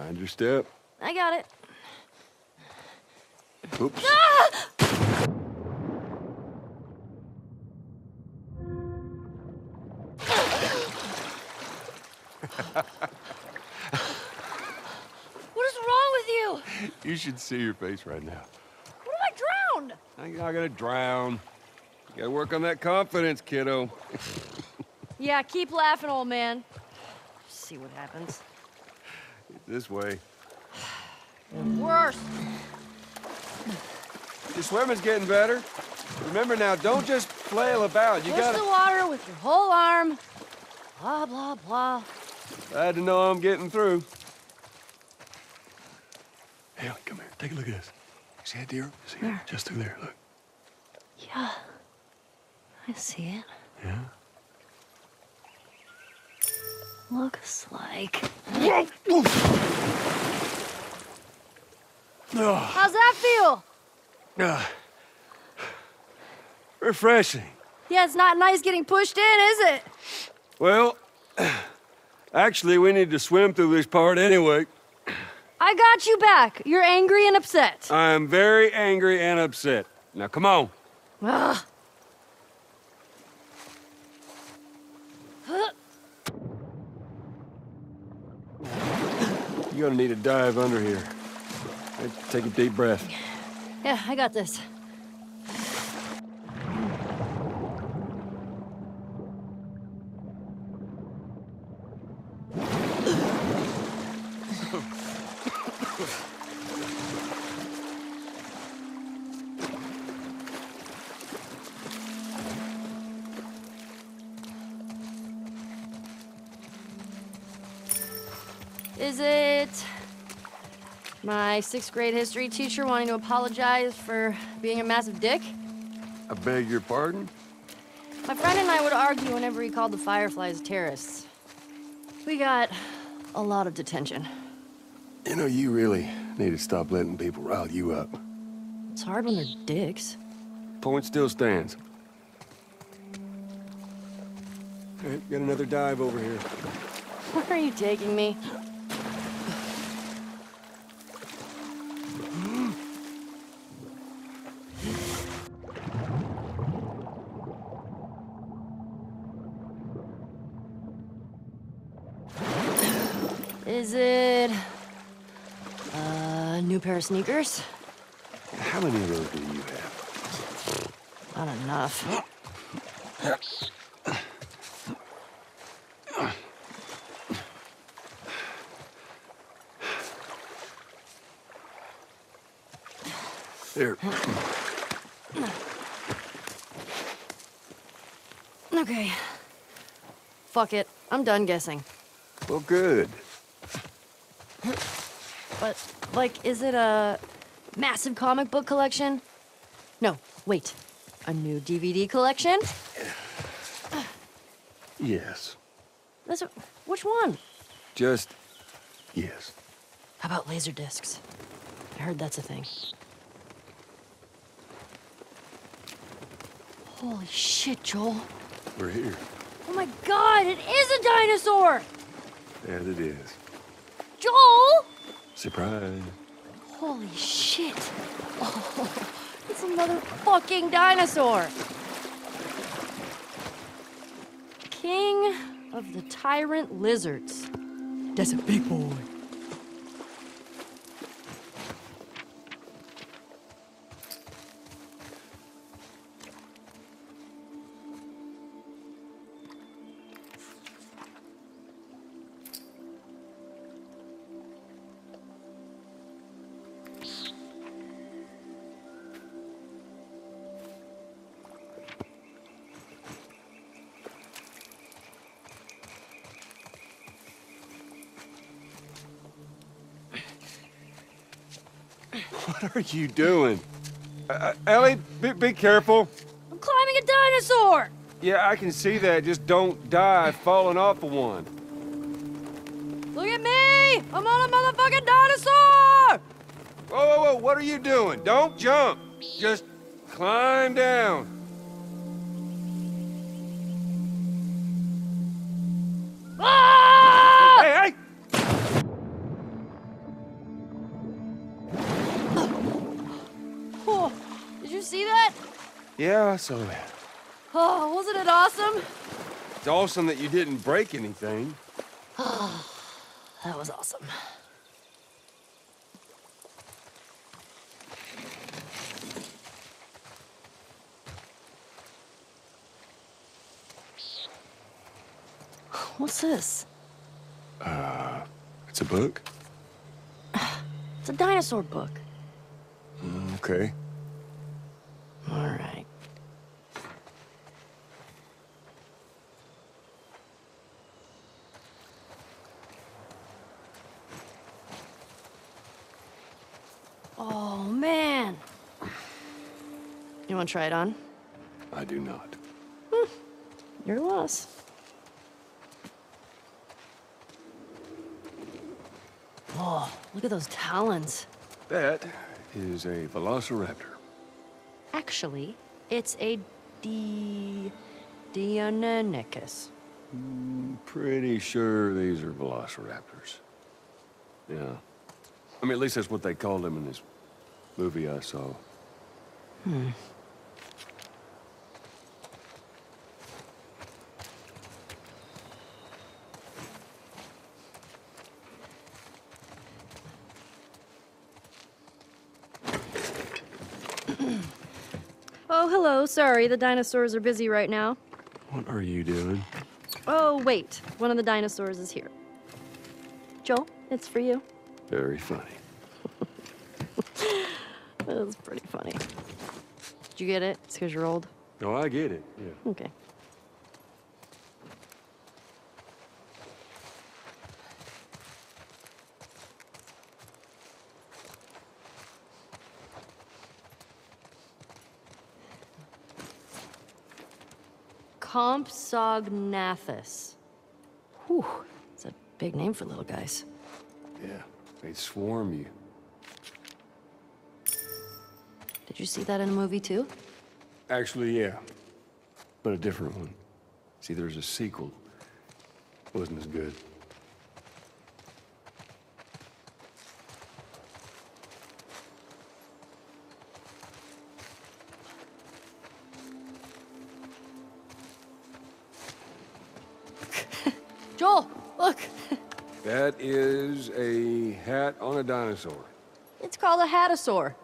Mind your step. I got it. Oops. Ah! What is wrong with you? You should see your face right now. What if I drowned? Now You're not gonna drown. You gotta work on that confidence, kiddo. Yeah, keep laughing, old man. See what happens. This way. Worse. Your swimming's getting better. Remember now, don't just flail about. You Push gotta. the water with your whole arm. Blah, blah, blah. Glad to know I'm getting through. Haley, come here. Take a look at this. See that deer? See it? Just through there. Look. Yeah. I see it. Yeah. Looks like. How's that feel? ah. refreshing. Yeah, it's not nice getting pushed in, is it? Well, actually, we need to swim through this part anyway. I got you back. You're angry and upset. I'm very angry and upset. Now, come on. Ugh. Huh. You're gonna need a dive under here. Take a deep breath. Yeah, I got this. Is it my sixth grade history teacher wanting to apologize for being a massive dick? I beg your pardon? My friend and I would argue whenever he called the Fireflies terrorists. We got a lot of detention. You know, you really need to stop letting people rile you up. It's hard when they're dicks. Point still stands. All right, got another dive over here. Where are you taking me? Is it a new pair of sneakers? How many of those do you have? Not enough. There. Okay. Fuck it. I'm done guessing. Well, good. But, like, is it a massive comic book collection? No, wait. A new DVD collection? Yes. That's which one? Just yes. How about laser discs? I heard that's a thing. Holy shit, Joel. We're here. Oh my god, it is a dinosaur! As it is. Joel! Surprise. Holy shit. Oh, it's another fucking dinosaur. King of the tyrant lizards. That's a big boy. What are you doing? Uh, uh, Ellie, be, be careful. I'm climbing a dinosaur! Yeah, I can see that. Just don't die falling off of one. Look at me! I'm on a motherfucking dinosaur! Whoa, whoa, whoa, what are you doing? Don't jump. Just climb down. Yeah, I saw that. Oh, wasn't it awesome? It's awesome that you didn't break anything. Oh, That was awesome. What's this? Uh, It's a book? It's a dinosaur book. Okay. All right. Oh, man. You want to try it on? I do not. Hmm, Your loss. Oh, look at those talons. That is a velociraptor. Actually, it's a D. Deinonychus. Hmm, pretty sure these are velociraptors. Yeah. I mean, at least that's what they called them in this movie I saw. Oh, hello. Sorry, the dinosaurs are busy right now. What are you doing? Oh, wait. One of the dinosaurs is here. Joel, it's for you. Very funny. That was pretty funny. Did you get it? It's because you're old. Oh, I get it. Yeah. Okay. Compsognathus. Whew, it's a big name for little guys. Yeah. They swarm you. Did you see that in a movie too? Actually, yeah. But a different one. See, there's a sequel. Wasn't as good. Joel, look! That is a hat on a dinosaur. It's called a hatasaur.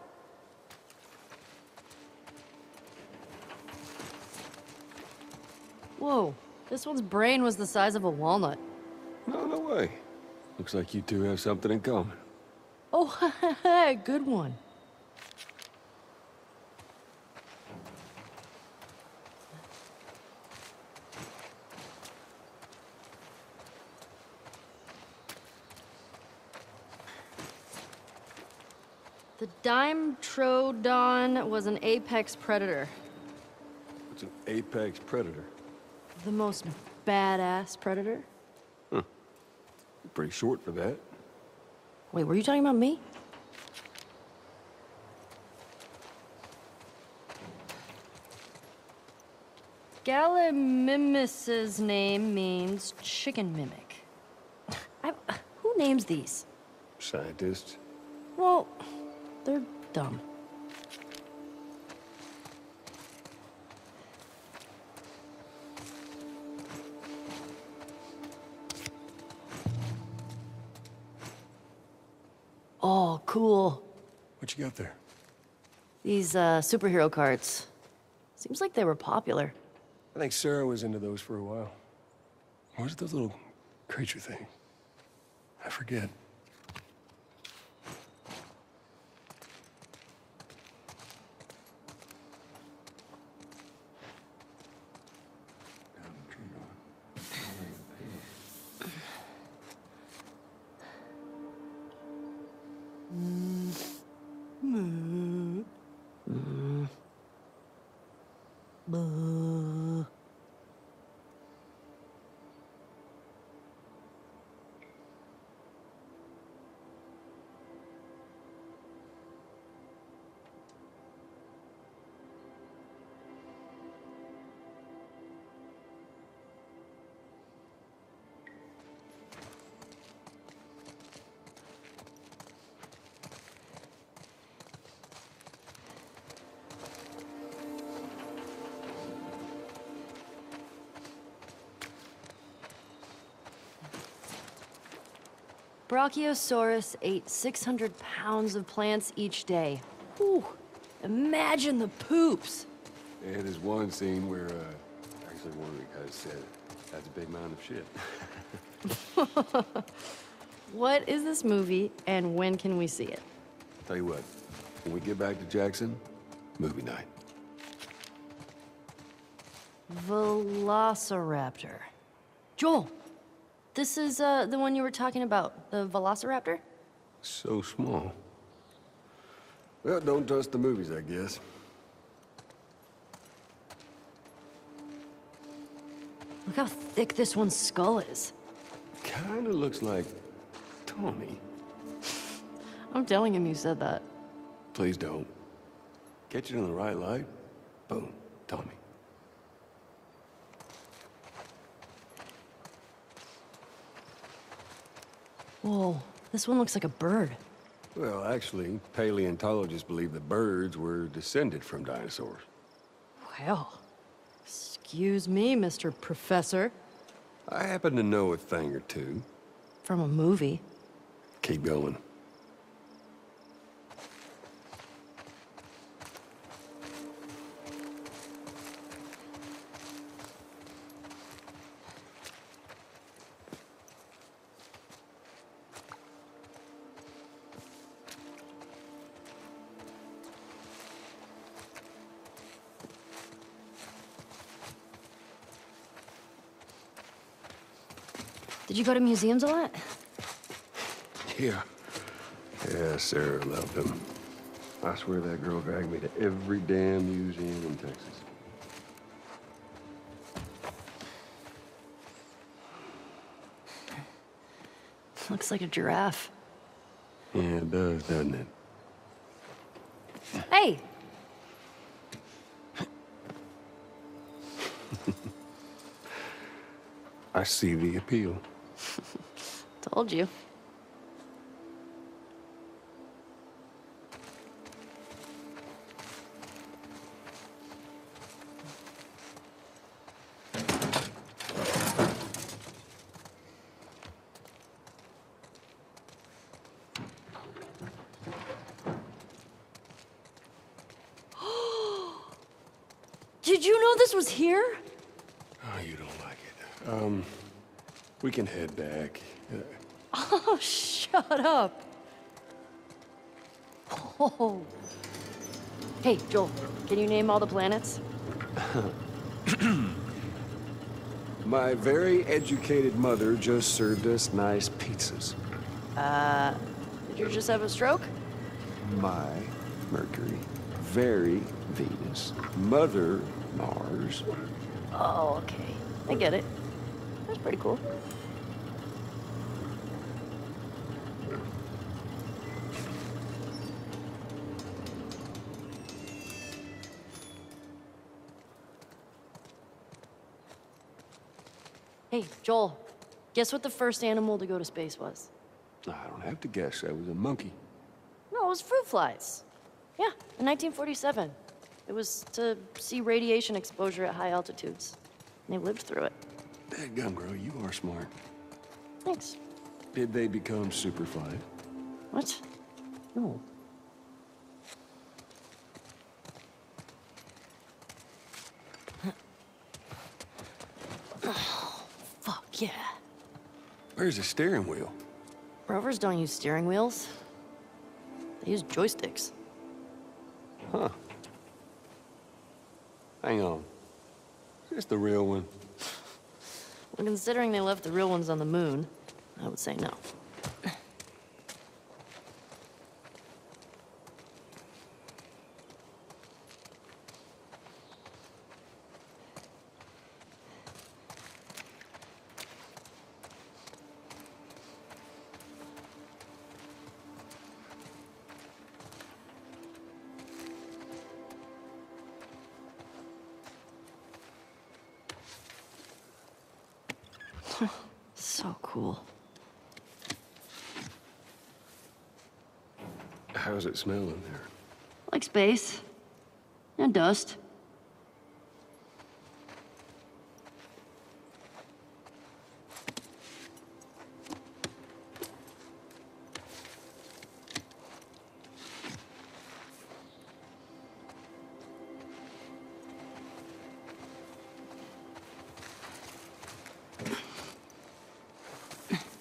Whoa, this one's brain was the size of a walnut. No, no way. Looks like you two have something in common. Oh, good one. Dimetrodon was an apex predator. It's an apex predator. The most badass predator. Pretty short for that. Wait, were you talking about me? Gallimimus's name means chicken mimic. I, who names these? Scientists. Well, they're dumb. Oh, cool. What you got there? These uh, superhero cards. Seems like they were popular. I think Sarah was into those for a while. What was it, those little creature thing? I forget. Brachiosaurus ate 600 pounds of plants each day. Whew. Imagine the poops. And there's one scene where, uh, actually one of the guys said, that's a big mound of shit. What is this movie, and when can we see it? Tell you what, when we get back to Jackson, movie night. Velociraptor. Joel, this is uh, the one you were talking about, the Velociraptor? So small. Well, don't trust the movies, I guess. Look how thick this one's skull is. Kinda looks like Tommy. I'm telling him you said that. Please don't. Catch it in the right light. Boom. Tommy. Whoa, this one looks like a bird. Well, actually, paleontologists believe the birds were descended from dinosaurs. Well, excuse me, Mr. Professor. I happen to know a thing or two. From a movie. Keep going. Did you go to museums a lot? Yeah. Yeah, Sarah loved them. I swear that girl dragged me to every damn museum in Texas. Looks like a giraffe. Yeah, it does, doesn't it? Hey! I see the appeal. Told you. Can head back. Oh, shut up. Oh. Hey, Joel, can you name all the planets? my very educated mother just served us nice pizzas. Uh, Did you just have a stroke? My Mercury, very Venus, Mother Mars. Oh, okay. I get it. That's pretty cool. Hey, Joel, guess what the first animal to go to space was? I don't have to guess. That was a monkey. No, it was fruit flies. Yeah, in 1947. It was to see radiation exposure at high altitudes. And they lived through it. Dadgum, girl, you are smart. Thanks. Did they become superfly? What? No. Oh, fuck yeah. Where's the steering wheel? Rovers don't use steering wheels. They use joysticks. Huh. Hang on. Is this the real one? Considering they left the real ones on the moon, I would say no. does it smell in there? Like space. And dust.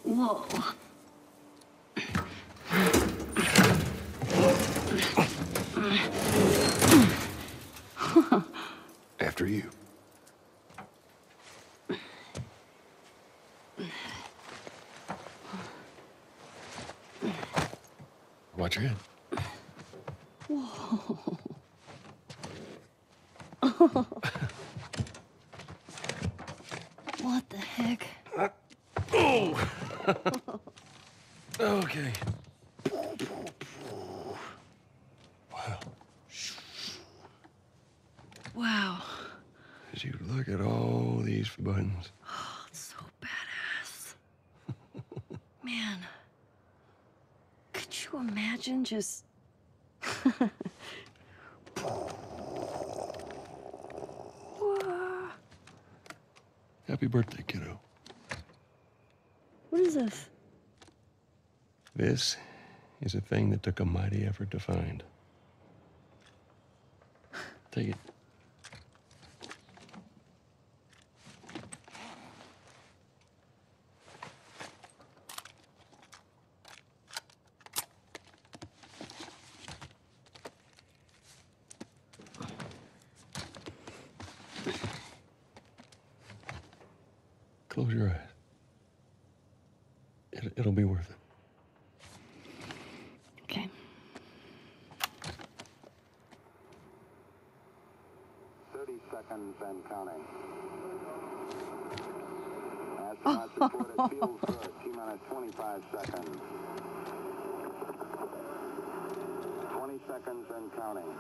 Whoa. Okay. Wow. Wow. As you look at all these buttons. Oh, That's so badass. Man. Could you imagine just. Happy birthday, kiddo. What is this? This is a thing that took a mighty effort to find. Take it. Close your eyes. It, it'll be worth it. Okay. Thirty seconds and counting. Astronauts report it feels good. T minus 25 seconds. 20 seconds and counting.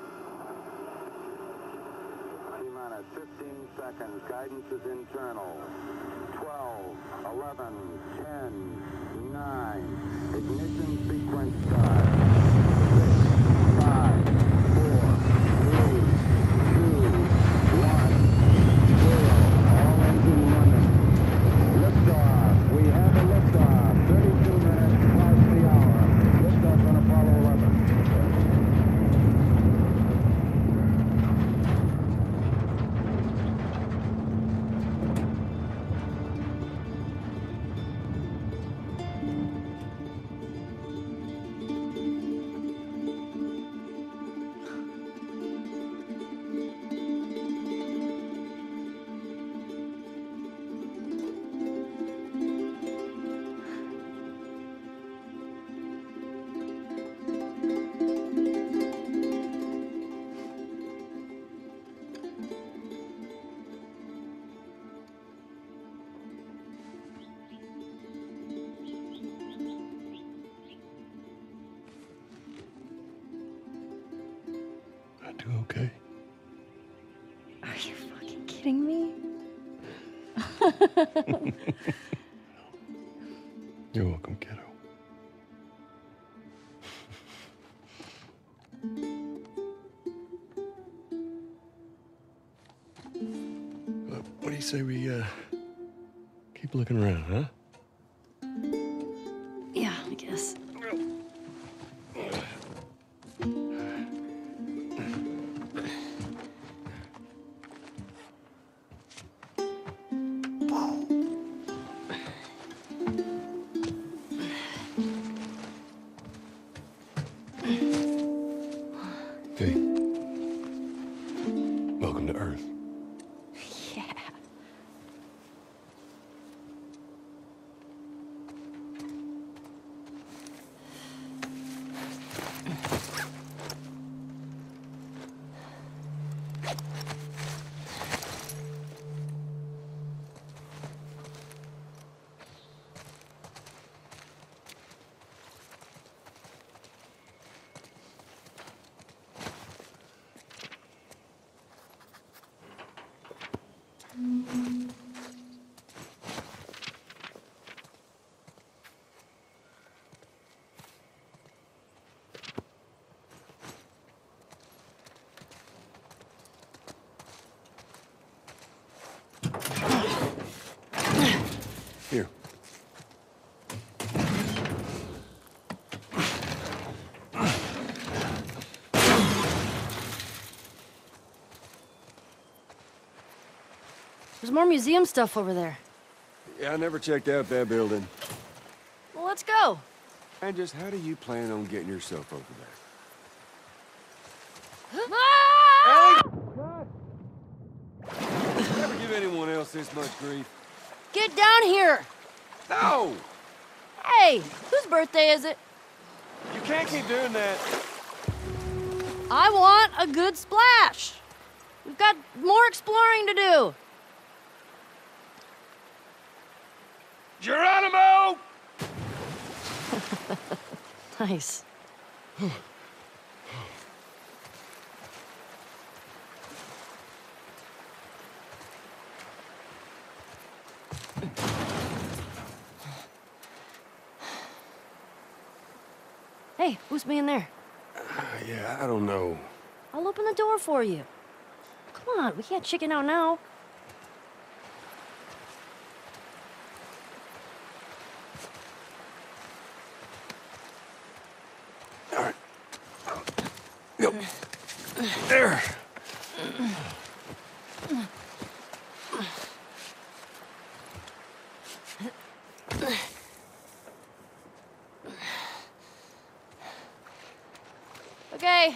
T minus 15 seconds. Guidance is internal. 12, 11, 10, 9. Ignition sequence start. You're welcome, kiddo. What do you say we uh, keep looking around, huh? Hey. More museum stuff over there. Yeah, I never checked out that building. Well, let's go. And just how do you plan on getting yourself over there? Ah! Never give anyone else this much grief. Get down here. No! Hey, whose birthday is it? You can't keep doing that. I want a good splash. We've got more exploring to do. Geronimo! Nice. Hey, who's being there? Uh, yeah, I don't know. I'll open the door for you. Come on, we can't chicken out now. All right. Go. There. Okay,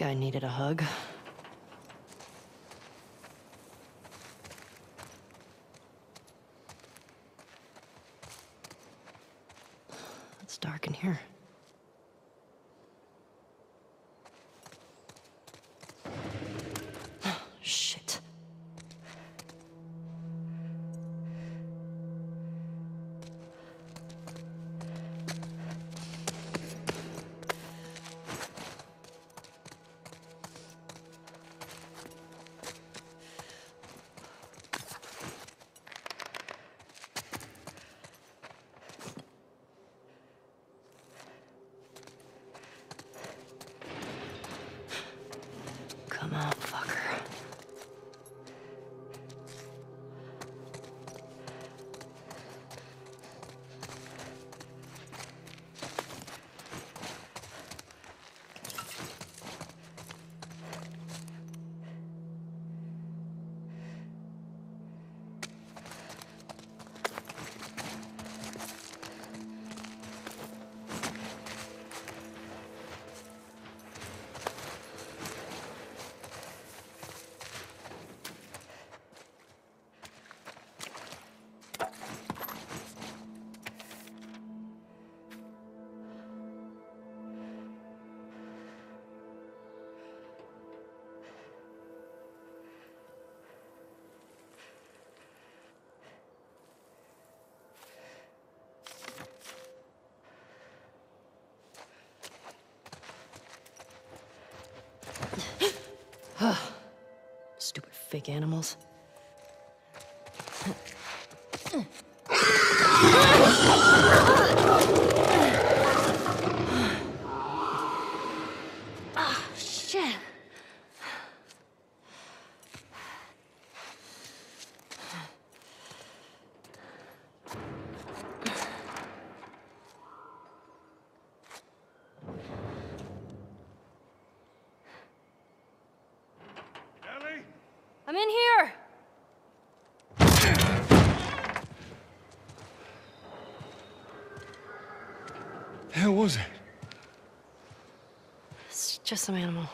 Guy needed a hug. Fake animals. Ah, shit. Ellie? I'm in here. Hell was it? It's just some animal.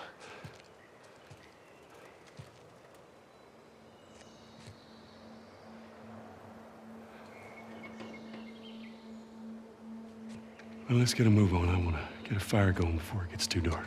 Well, let's get a move on. I want to Get a fire going before it gets too dark.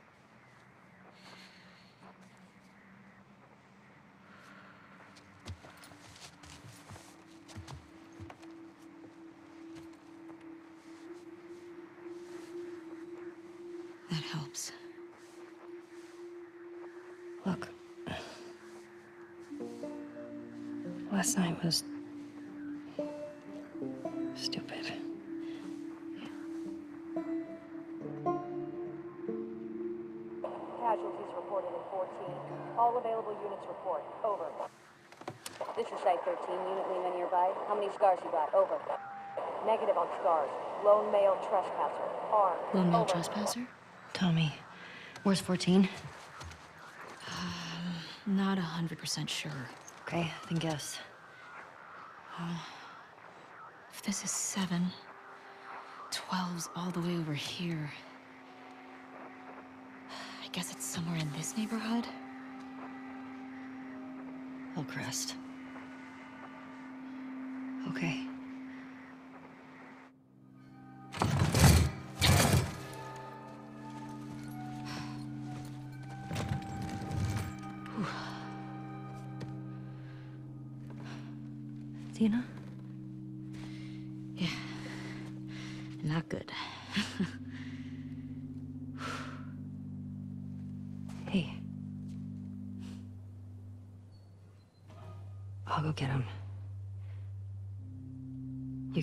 Look. Last night was. stupid. Casualties reported in 14. All available units report. Over. This is Site 13. Unit Lima nearby. How many scars you got? Over. Negative on scars. Lone male trespasser. Armed. Lone male Over. trespasser? Tommy. Where's 14? Um, not a hundred percent sure. Okay, then guess. Uh, if this is seven, 12's all the way over here. I guess it's somewhere in this neighborhood? Hillcrest. Okay.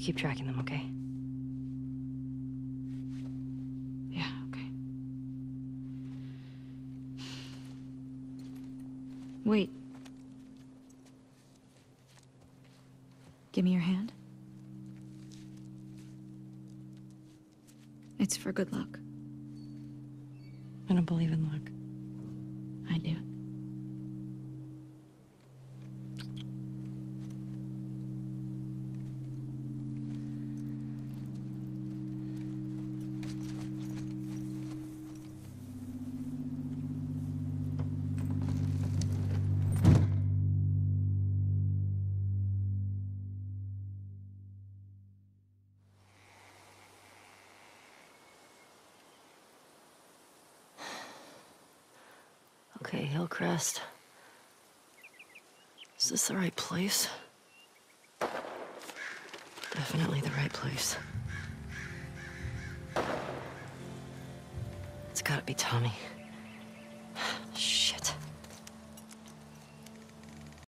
Keep tracking them, okay? Yeah, okay. Wait. Give me your hand. It's for good luck. I don't believe in luck. I do. Is this the right place? Definitely the right place. It's gotta be Tommy.